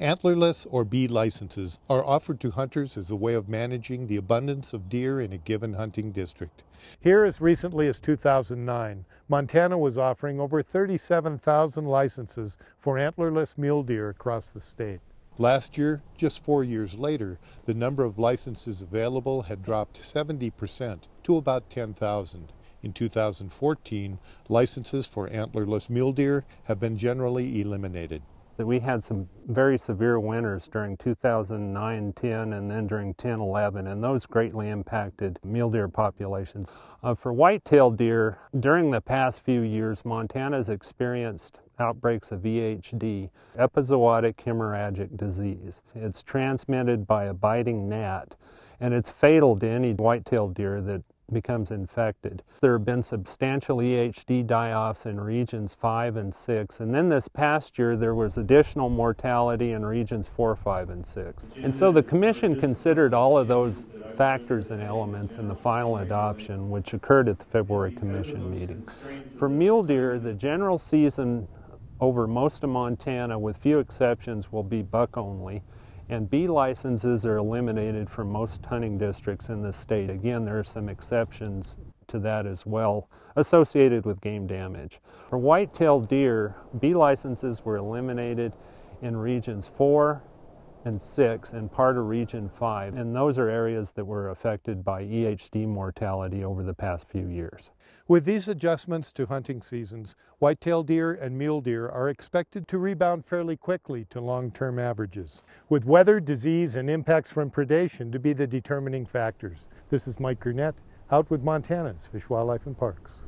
Antlerless or B licenses are offered to hunters as a way of managing the abundance of deer in a given hunting district. Here, as recently as 2009, Montana was offering over 37,000 licenses for antlerless mule deer across the state. Last year, just four years later, the number of licenses available had dropped 70% to about 10,000. In 2014, licenses for antlerless mule deer have been generally eliminated we had some very severe winters during 2009 10 and then during 10 11 and those greatly impacted mule deer populations. Uh, for white-tailed deer during the past few years montana has experienced outbreaks of EHD, epizootic hemorrhagic disease. It's transmitted by a biting gnat and it's fatal to any white-tailed deer that becomes infected. There have been substantial EHD die-offs in regions 5 and 6, and then this past year there was additional mortality in regions 4, 5, and 6. And so the Commission considered all of those factors and elements in the final adoption, which occurred at the February Commission meeting. For mule deer, the general season over most of Montana, with few exceptions, will be buck only and B licenses are eliminated from most hunting districts in the state. Again, there are some exceptions to that as well associated with game damage. For white-tailed deer, B licenses were eliminated in regions 4, and 6 and part of Region 5. And those are areas that were affected by EHD mortality over the past few years. With these adjustments to hunting seasons, whitetail deer and mule deer are expected to rebound fairly quickly to long-term averages, with weather, disease, and impacts from predation to be the determining factors. This is Mike Gurnett, out with Montana's Fish, Wildlife, and Parks.